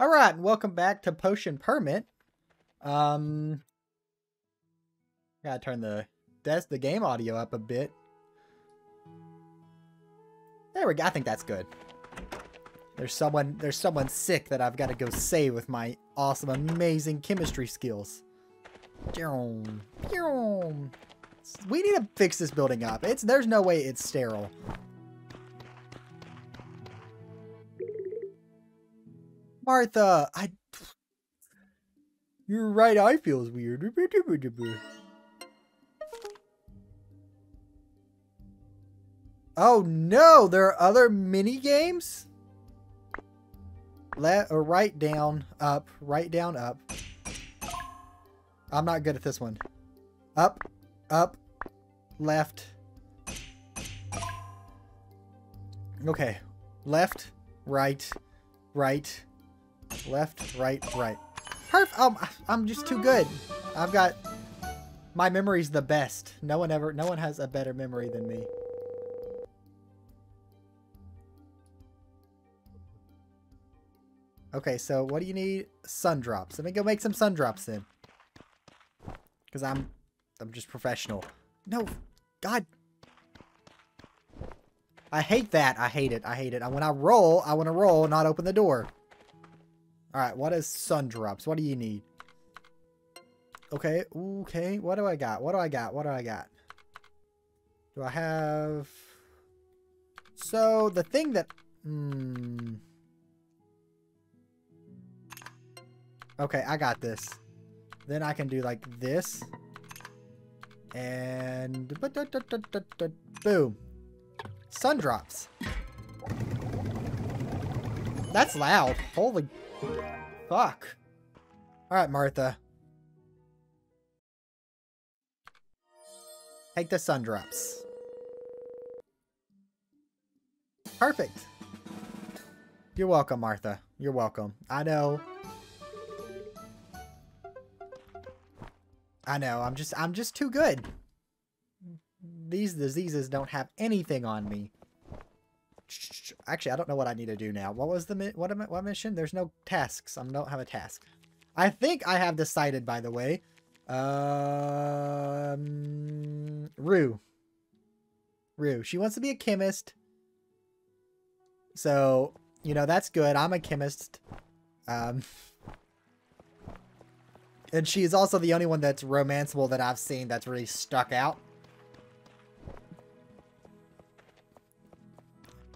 All right, and welcome back to Potion Permit. Um, gotta turn the that's the game audio up a bit. There we go. I think that's good. There's someone there's someone sick that I've got to go save with my awesome, amazing chemistry skills. We need to fix this building up. It's there's no way it's sterile. Martha, I. Your right eye feels weird. Oh no, there are other mini games? Let or uh, right down, up, right down, up. I'm not good at this one. Up, up, left. Okay. Left, right, right, left, right, right. Perf- um, I'm just too good. I've got... My memory's the best. No one ever... No one has a better memory than me. Okay, so what do you need? Sun drops. Let me go make some sun drops then. Because I'm... I'm just professional. No. God. I hate that. I hate it. I hate it. I when I roll, I want to roll, not open the door. Alright, what is sun drops? What do you need? Okay, okay. What do I got? What do I got? What do I got? Do I have... So, the thing that... Hmm... Okay, I got this. Then I can do like this. And... Boom. Sun drops. That's loud. Holy fuck. Alright, Martha. Take the sun drops. Perfect. You're welcome, Martha. You're welcome. I know. I know. I'm just I'm just too good. These diseases don't have anything on me. Actually, I don't know what I need to do now. What was the what am I, what mission? There's no tasks. I don't have a task. I think I have decided, by the way. Um, Rue. Rue. She wants to be a chemist. So, you know, that's good. I'm a chemist. Um, and she's also the only one that's romanceable that I've seen that's really stuck out.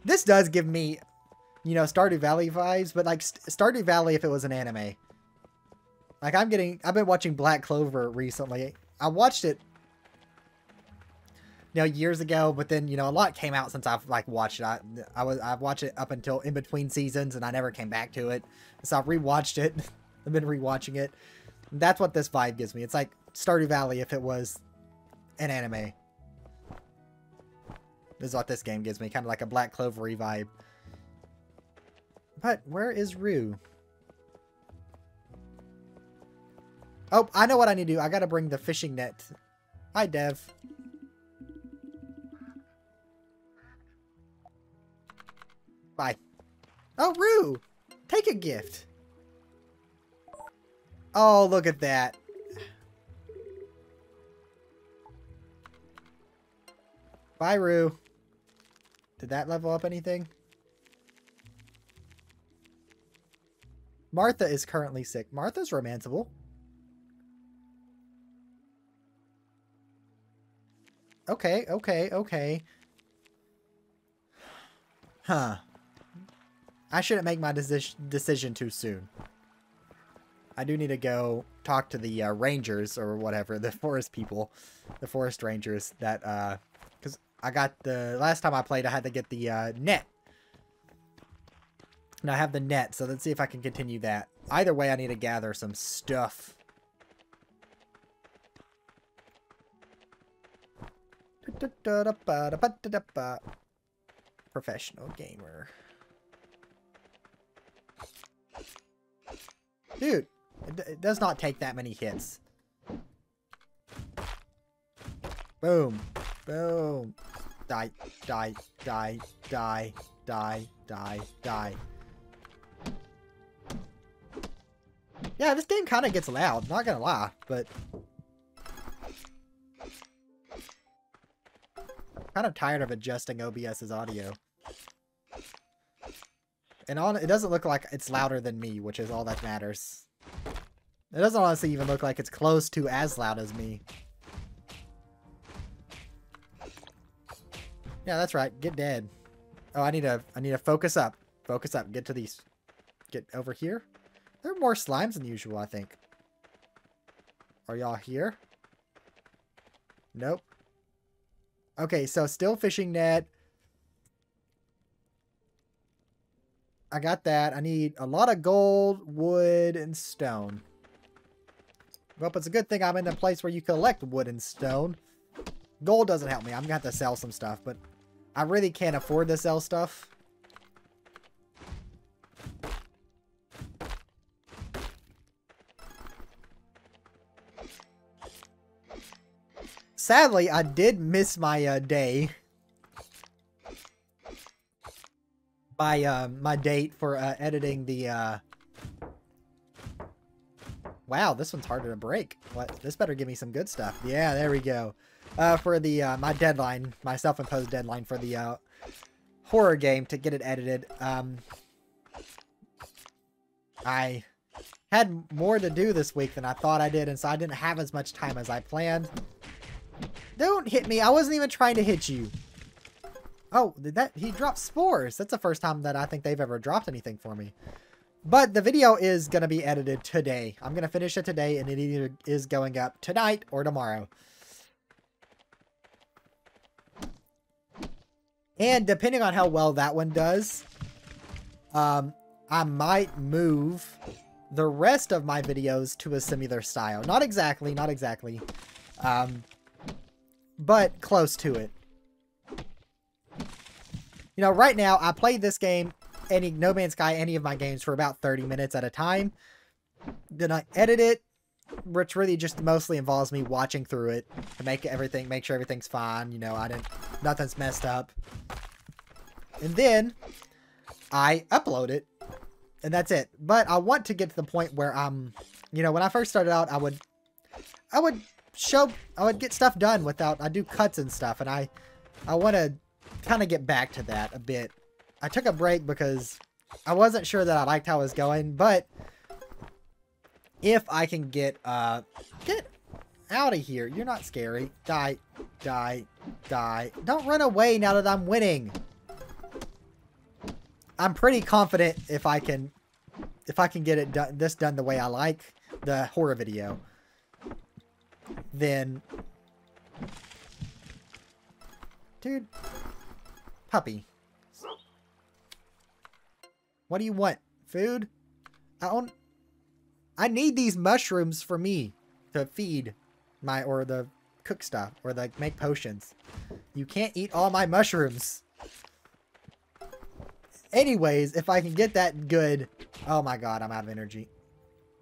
This does give me, you know, Stardew Valley vibes, but like Stardew Valley if it was an anime. Like I'm getting, I've been watching Black Clover recently. I watched it, you know, years ago, but then, you know, a lot came out since I've like watched it. I, I was, I've watched it up until in between seasons and I never came back to it. So I've rewatched it. I've been rewatching it. That's what this vibe gives me. It's like Stardew Valley if it was an anime. This is what this game gives me. Kind of like a Black Clovery vibe. But where is Rue? Oh, I know what I need to do. I gotta bring the fishing net. Hi, Dev. Bye. Oh, Rue! Take a gift. Oh, look at that. Bye, Rue. Did that level up anything? Martha is currently sick. Martha's romanceable. Okay, okay, okay. Huh. I shouldn't make my deci decision too soon. I do need to go talk to the uh, rangers or whatever, the forest people, the forest rangers that, uh, I got the, last time I played I had to get the uh, net. And I have the net, so let's see if I can continue that. Either way, I need to gather some stuff. Professional gamer. Dude, it, it does not take that many hits. Boom. Boom. Die, die, die, die, die, die, die. Yeah, this game kind of gets loud, not gonna lie, but... kind of tired of adjusting OBS's audio. And on it doesn't look like it's louder than me, which is all that matters. It doesn't honestly even look like it's close to as loud as me. Yeah, that's right. Get dead. Oh, I need to I need to focus up. Focus up. Get to these. Get over here. There are more slimes than usual, I think. Are y'all here? Nope. Okay, so still fishing net. I got that. I need a lot of gold, wood, and stone. Well, it's a good thing I'm in the place where you collect wood and stone. Gold doesn't help me. I'm going to have to sell some stuff, but I really can't afford to sell stuff. Sadly, I did miss my uh, day. By uh, my date for uh, editing the... Uh... Wow, this one's harder to break. What? This better give me some good stuff. Yeah, there we go uh, for the uh, my deadline, my self-imposed deadline for the uh, horror game to get it edited. Um, I had more to do this week than I thought I did, and so I didn't have as much time as I planned. Don't hit me. I wasn't even trying to hit you. Oh, did that? He dropped spores. That's the first time that I think they've ever dropped anything for me. But the video is going to be edited today. I'm going to finish it today, and it either is going up tonight or tomorrow. And depending on how well that one does, um, I might move the rest of my videos to a similar style. Not exactly, not exactly. Um, but close to it. You know, right now, I play this game, any No Man's Sky, any of my games, for about 30 minutes at a time. Then I edit it, which really just mostly involves me watching through it to make everything, make sure everything's fine. You know, I didn't, nothing's messed up. And then I upload it and that's it. But I want to get to the point where I'm, you know, when I first started out, I would, I would show, I would get stuff done without, I do cuts and stuff. And I, I want to kind of get back to that a bit. I took a break because I wasn't sure that I liked how it was going, but if I can get, uh, get out of here. You're not scary. Die, die, die. Don't run away now that I'm winning. I'm pretty confident if I can, if I can get it done, this done the way I like the horror video, then, dude, puppy, what do you want? Food? I don't, I need these mushrooms for me to feed my, or the cook stuff, or the make potions. You can't eat all my mushrooms. Anyways, if I can get that good... Oh my god, I'm out of energy.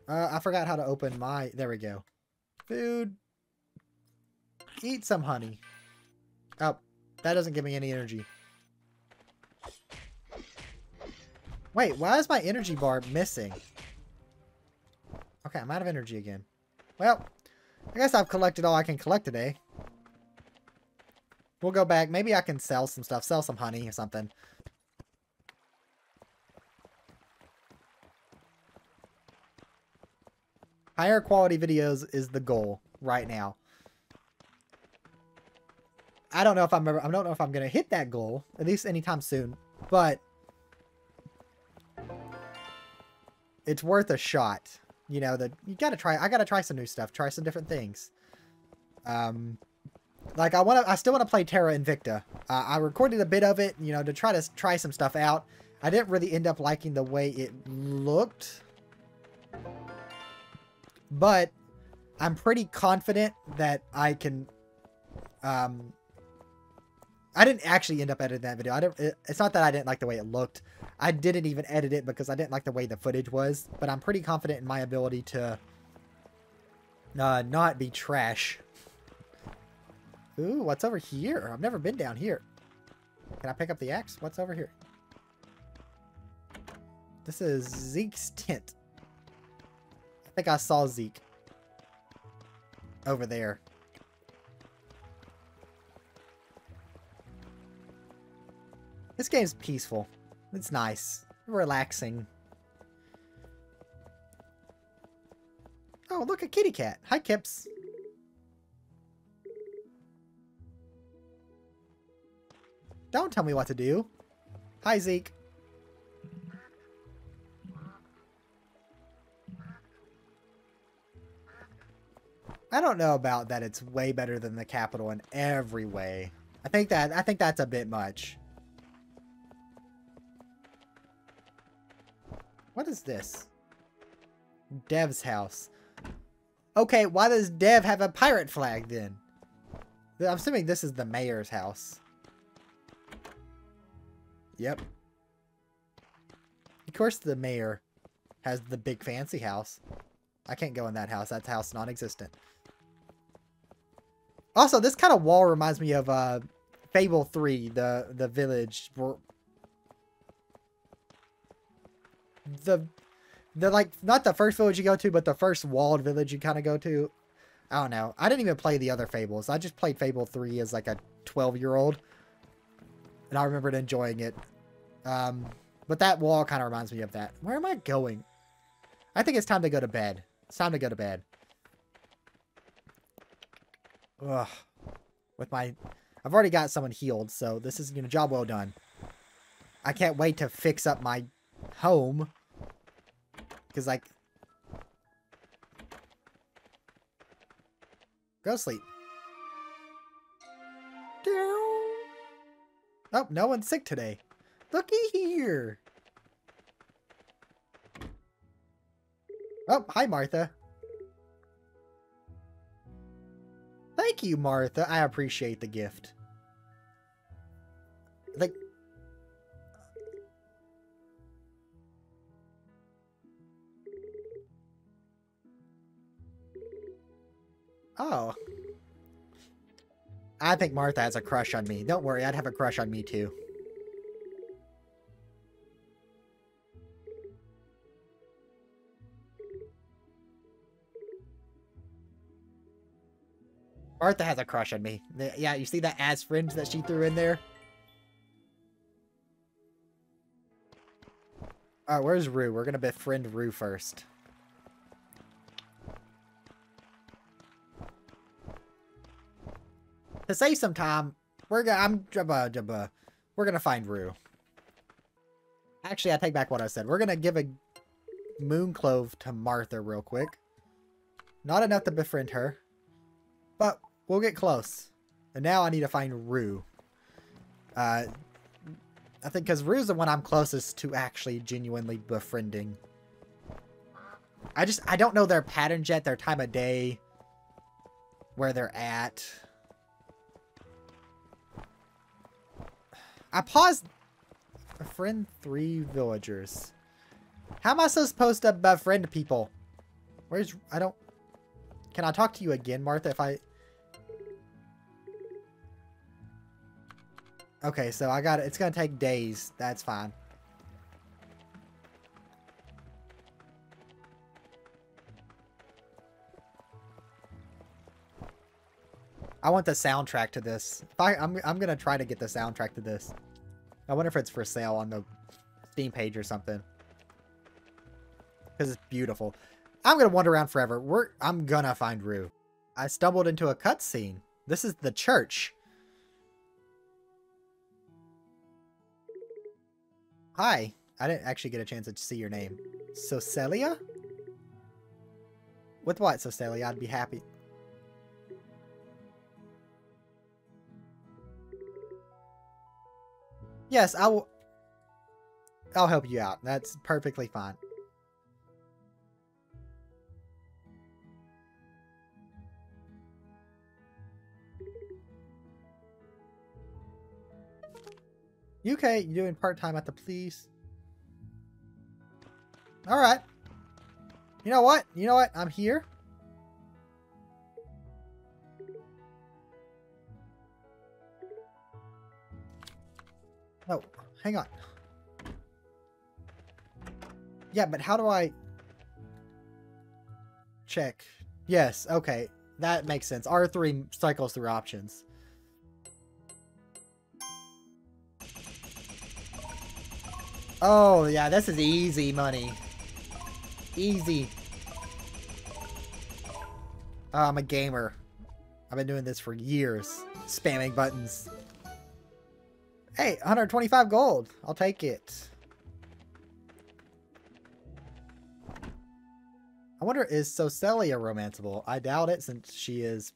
Uh, I forgot how to open my... There we go. Food. Eat some honey. Oh, that doesn't give me any energy. Wait, why is my energy bar missing? Okay, I'm out of energy again. Well, I guess I've collected all I can collect today. We'll go back. Maybe I can sell some stuff. Sell some honey or something. Higher quality videos is the goal right now. I don't know if I'm ever, I don't know if I'm gonna hit that goal at least anytime soon, but it's worth a shot. You know, that you gotta try. I gotta try some new stuff. Try some different things. Um, like I want to. I still want to play Terra Invicta. Uh, I recorded a bit of it, you know, to try to try some stuff out. I didn't really end up liking the way it looked, but I'm pretty confident that I can. Um, I didn't actually end up editing that video. I. It, it's not that I didn't like the way it looked. I didn't even edit it because I didn't like the way the footage was. But I'm pretty confident in my ability to uh, not be trash. Ooh, what's over here? I've never been down here. Can I pick up the axe? What's over here? This is Zeke's tent. I think I saw Zeke. Over there. This game's peaceful. It's nice. Relaxing. Oh, look, a kitty cat. Hi, Kips. Don't tell me what to do. Hi, Zeke. I don't know about that it's way better than the capital in every way. I think that I think that's a bit much. What is this? Dev's house. Okay, why does Dev have a pirate flag then? I'm assuming this is the mayor's house. Yep. Of course the mayor has the big fancy house. I can't go in that house. That house non-existent. Also, this kind of wall reminds me of uh, Fable 3, the, the village. The, the, like, not the first village you go to, but the first walled village you kind of go to. I don't know. I didn't even play the other Fables. I just played Fable 3 as, like, a 12-year-old. And I remembered enjoying it. Um, but that wall kind of reminds me of that. Where am I going? I think it's time to go to bed. It's time to go to bed. Ugh. With my... I've already got someone healed, so this is, you know, job well done. I can't wait to fix up my home. Because, like... Go sleep. Oh, no one's sick today. Looky here. Oh, hi, Martha. Thank you, Martha. I appreciate the gift. Like... I think Martha has a crush on me. Don't worry, I'd have a crush on me too. Martha has a crush on me. Yeah, you see that as friends that she threw in there? Alright, where's Rue? We're gonna befriend Rue first. To save some time, we're gonna I'm jabba jabba. We're gonna find Rue. Actually, I take back what I said. We're gonna give a moon clove to Martha real quick. Not enough to befriend her. But We'll get close. And now I need to find Rue. Uh, I think because Rue's the one I'm closest to actually genuinely befriending. I just, I don't know their patterns yet, their time of day, where they're at. I paused. Befriend three villagers. How am I supposed to befriend people? Where's, I don't, can I talk to you again, Martha, if I, Okay, so I got it. It's going to take days. That's fine. I want the soundtrack to this. I, I'm, I'm going to try to get the soundtrack to this. I wonder if it's for sale on the Steam page or something. Because it's beautiful. I'm to wander around forever. We're, I'm to find Rue. I stumbled into a cutscene. This is the church. Hi. I didn't actually get a chance to see your name. Socelia? With what, Socelia? I'd be happy. Yes, I will... I'll help you out. That's perfectly fine. You okay? You doing part-time at the police? Alright. You know what? You know what? I'm here. Oh, hang on. Yeah, but how do I... check. Yes, okay. That makes sense. R3 cycles through options. Oh, yeah, this is easy money. Easy. Oh, I'm a gamer. I've been doing this for years. Spamming buttons. Hey, 125 gold. I'll take it. I wonder, is Socelia romanceable? I doubt it since she is...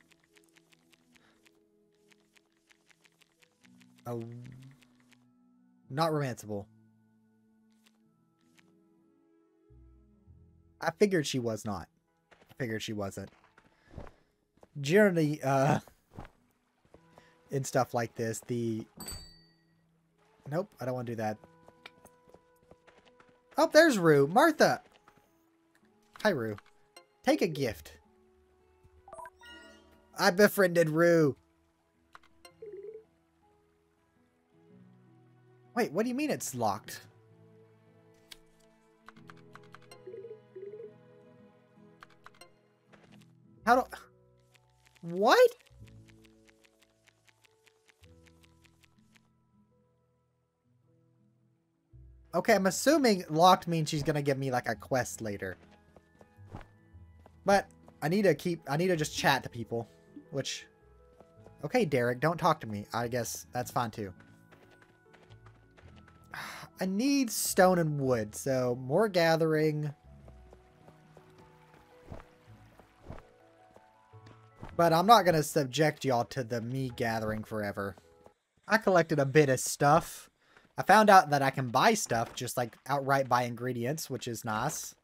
Oh, not romanceable. I figured she was not. I figured she wasn't. Generally, uh, in stuff like this, the... Nope, I don't want to do that. Oh, there's Rue. Martha! Hi, Rue. Take a gift. I befriended Rue. Wait, what do you mean it's locked? How do... What? Okay, I'm assuming locked means she's gonna give me like a quest later. But I need to keep, I need to just chat to people, which, okay, Derek, don't talk to me. I guess that's fine too. I need stone and wood, so more gathering. But I'm not going to subject y'all to the me gathering forever. I collected a bit of stuff. I found out that I can buy stuff, just like outright buy ingredients, which is nice.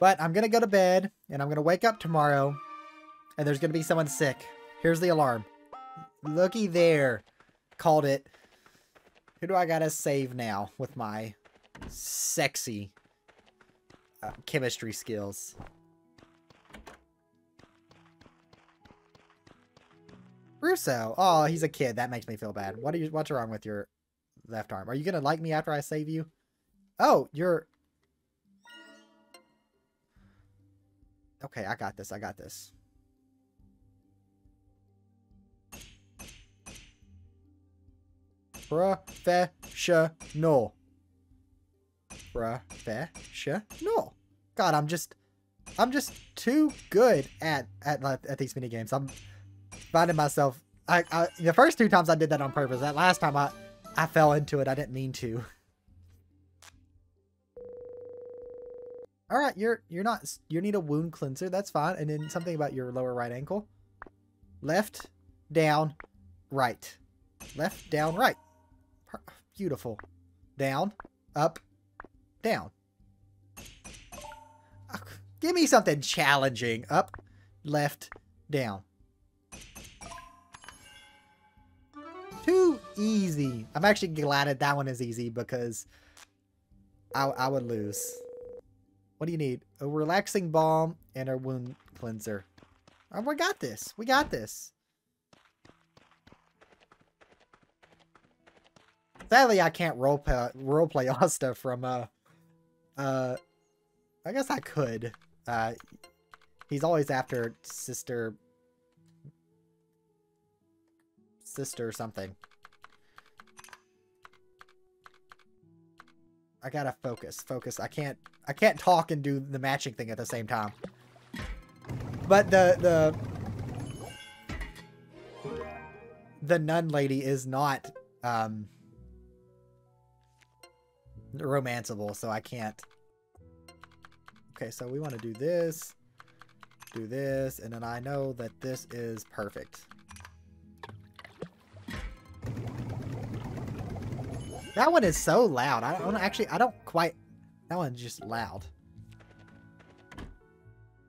But I'm going to go to bed, and I'm going to wake up tomorrow, and there's going to be someone sick. Here's the alarm. Looky there. Called it. Who do I got to save now with my sexy uh, chemistry skills? Russo. Oh, he's a kid. That makes me feel bad. What are you? What's wrong with your left arm? Are you gonna like me after I save you? Oh, you're. Okay, I got this. I got this. Professional. Professional. God, I'm just, I'm just too good at at at these mini games. I'm finding myself. I, I the first two times I did that on purpose. That last time I I fell into it. I didn't mean to. All right, you're you're not you need a wound cleanser. That's fine. And then something about your lower right ankle. Left, down, right. Left, down, right. Beautiful. Down, up, down. Give me something challenging. Up, left, down. Too easy. I'm actually glad that that one is easy because I, I would lose. What do you need? A relaxing balm and a wound cleanser. Oh, we got this. We got this. Sadly, I can't roleplay, roleplay Asta from, uh, uh, I guess I could. Uh, he's always after Sister sister or something. I gotta focus, focus. I can't, I can't talk and do the matching thing at the same time. But the, the, the nun lady is not, um, romanceable, so I can't. Okay, so we want to do this, do this, and then I know that this is perfect. That one is so loud. I don't actually, I don't quite, that one's just loud.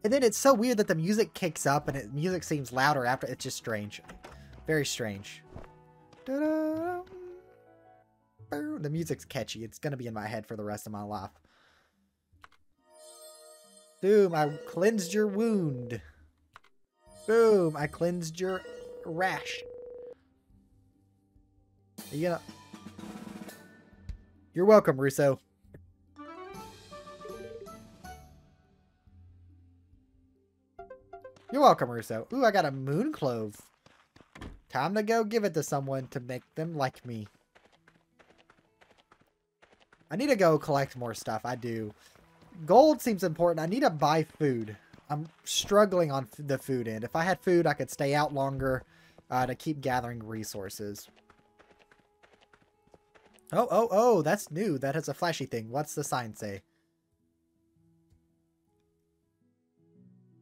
And then it's so weird that the music kicks up and it music seems louder after. It's just strange. Very strange. The music's catchy. It's going to be in my head for the rest of my life. Boom, I cleansed your wound. Boom, I cleansed your rash. Are you gonna... You're welcome, Russo. You're welcome, Russo. Ooh, I got a moon clove. Time to go give it to someone to make them like me. I need to go collect more stuff. I do. Gold seems important. I need to buy food. I'm struggling on the food end. If I had food, I could stay out longer uh, to keep gathering resources. Oh, oh, oh, that's new. That has a flashy thing. What's the sign say?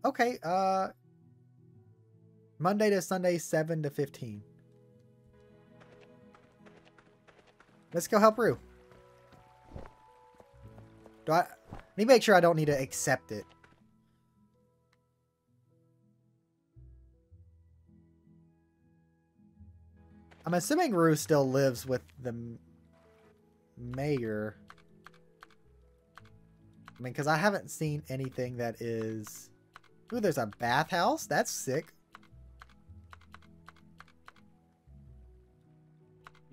Okay, uh... Monday to Sunday, 7 to 15. Let's go help Rue. Do I... Let me make sure I don't need to accept it. I'm assuming Rue still lives with the mayor. I mean, because I haven't seen anything that is... Ooh, there's a bathhouse? That's sick.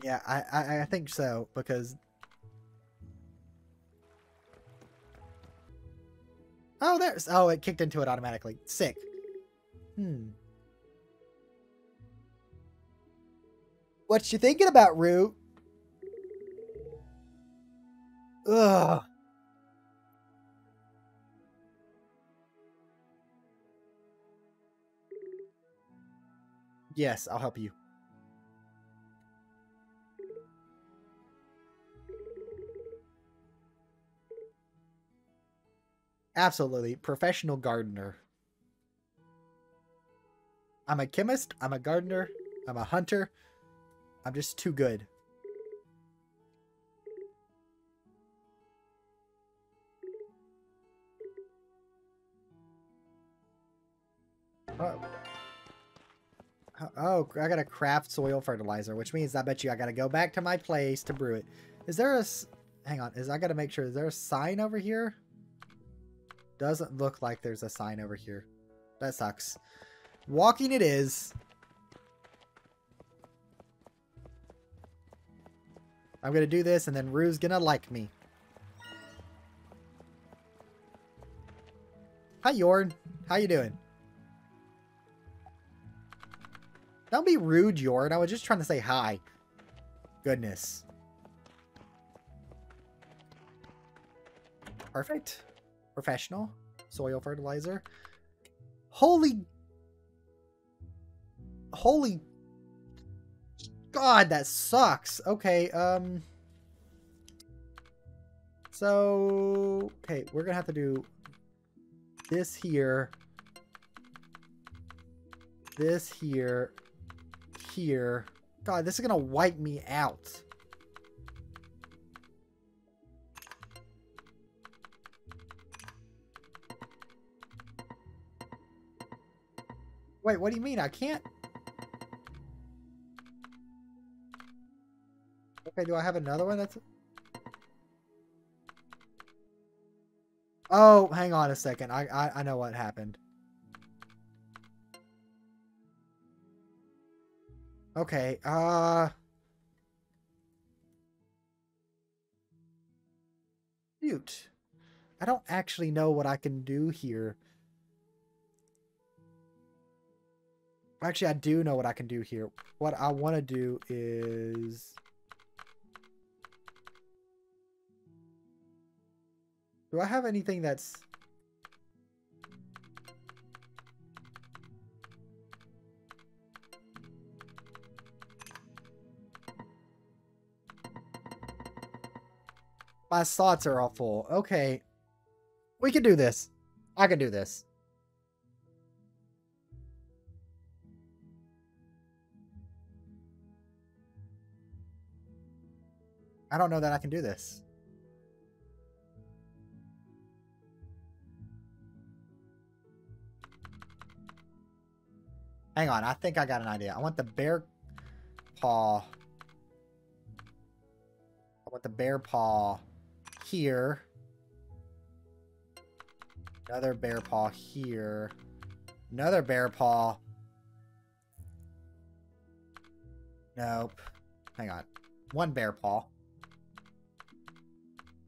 Yeah, I, I, I think so, because... Oh, there's... Oh, it kicked into it automatically. Sick. Hmm. What you thinking about, Rue? Ugh. Yes, I'll help you. Absolutely. Professional gardener. I'm a chemist. I'm a gardener. I'm a hunter. I'm just too good. Oh, I gotta craft soil fertilizer, which means I bet you I gotta go back to my place to brew it. Is there a... Hang on, is I gotta make sure, is there a sign over here? Doesn't look like there's a sign over here. That sucks. Walking it is. I'm gonna do this and then Rue's gonna like me. Hi, Yorn. How you doing? Don't be rude, Jordan. I was just trying to say hi. Goodness. Perfect. Professional. Soil fertilizer. Holy... Holy... God, that sucks. Okay, um... So... Okay, we're gonna have to do this here. This here here. God, this is to wipe me out. Wait, what do you mean? I can't... Okay, do I have another one that's... Oh, hang on a second. I, I, I know what happened. Okay, uh... Shoot. I don't actually know what I can do here. Actually, I do know what I can do here. What I want to do is... Do I have anything that's... My slots are all full. Okay. We can do this. I can do this. I don't know that I can do this. Hang on, I think I got an idea. I want the bear paw. I want the bear paw here. Another bear paw here. Another bear paw. Nope. Hang on. One bear paw.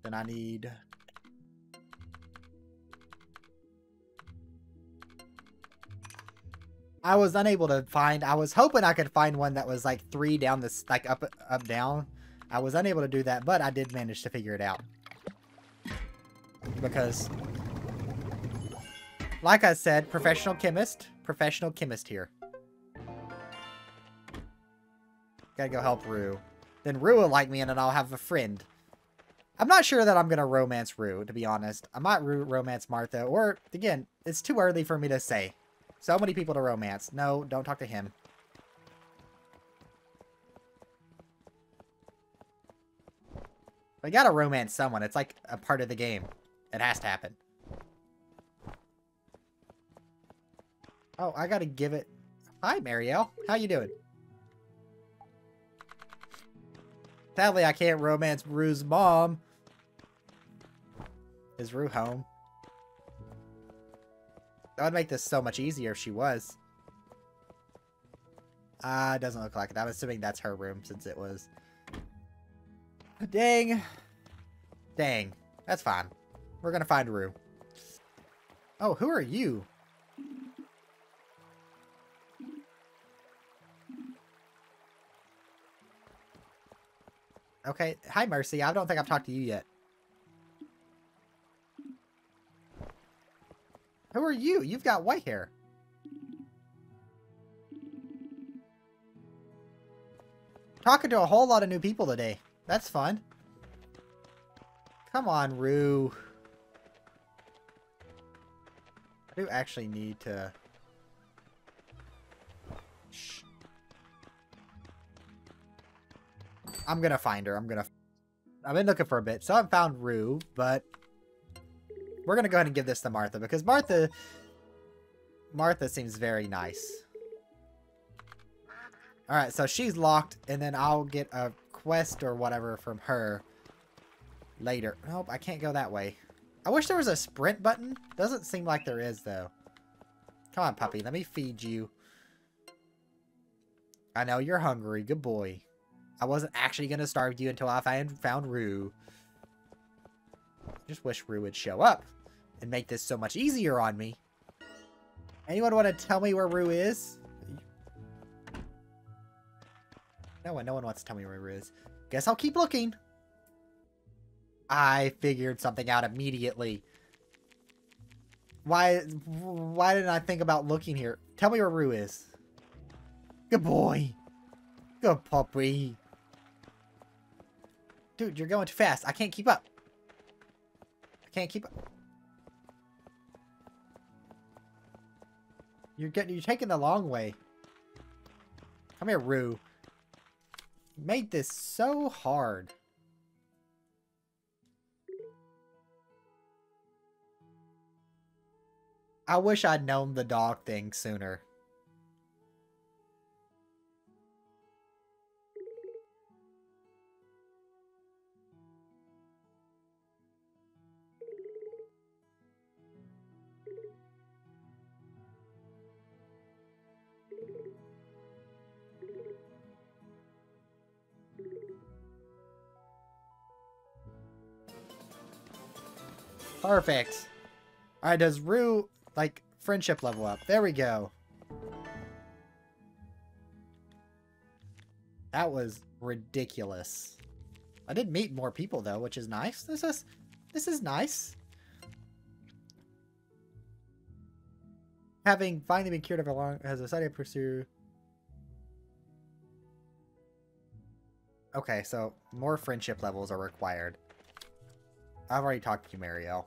Then I need... I was unable to find. I was hoping I could find one that was like three down this, like up, up, down. I was unable to do that, but I did manage to figure it out. Because, like I said, professional chemist, professional chemist here. Gotta go help Rue. Then Rue will like me and then I'll have a friend. I'm not sure that I'm to romance Rue, to be honest. I might romance Martha, or, again, it's too early for me to say. So many people to romance. No, don't talk to him. I gotta romance someone. It's like a part of the game. It has to happen. Oh, I gotta give it... Hi, Marielle. How you doing? Sadly, I can't romance Rue's mom. Is Rue home? That would make this so much easier if she was. Ah, uh, doesn't look like it. I'm assuming that's her room since it was. Dang. Dang. That's fine. We're gonna find Rue. Oh, who are you? Okay. Hi, Mercy. I don't think I've talked to you yet. Who are you? You've got white hair. Talking to a whole lot of new people today. That's fun. Come on, Rue. Do actually need to... Shh. I'm gonna find her. I'm gonna... I've been looking for a bit, so I haven't found Rue, but we're to go ahead and give this to Martha because Martha... Martha seems very nice. Alright, so she's locked and then I'll get a quest or whatever from her later. Nope, I can't go that way. I wish there was a sprint button. Doesn't seem like there is, though. Come on, puppy. Let me feed you. I know you're hungry. Good boy. I wasn't actually going to starve you until I found, Rue. Just wish Rue would show up and make this so much easier on me. Anyone want to tell me where Rue is? No one, no one wants to tell me where Rue is. Guess I'll keep looking. I figured something out immediately. Why, why didn't I think about looking here? Tell me where Rue is. Good boy. Good puppy. Dude, you're going too fast. I can't keep up. I can't keep up. You're getting you're taking the long way. Come here, Rue. You made this so hard. I wish I'd known the dog thing sooner. Perfect. Alright, does Rue, like, friendship level up? There we go. That was ridiculous. I did meet more people, though, which is nice. This is, this is nice. Having finally been cured of a long, has decided to pursue... Okay, so more friendship levels are required. I've already talked to you, Marielle.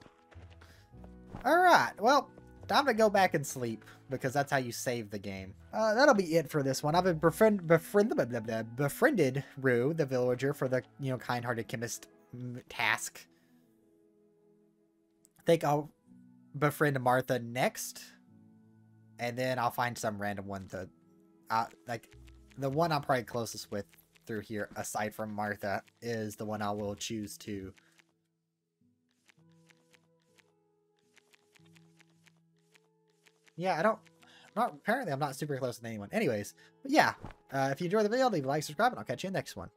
Alright, well, time to go back and sleep, because that's how you save the game. Uh, that'll be it for this one. I've befriend, befriend, blah, blah, blah, befriended Rue, the villager, for the, you know, kind-hearted chemist task. I think I'll befriend Martha next, and then I'll find some random one to, uh, like, the one I'm probably closest with through here, aside from Martha, is the one I will choose to yeah, I don't, not apparently I'm not super close with anyone. Anyways, but yeah, uh, if you enjoyed the video, leave a like, subscribe, and I'll catch you in the next one.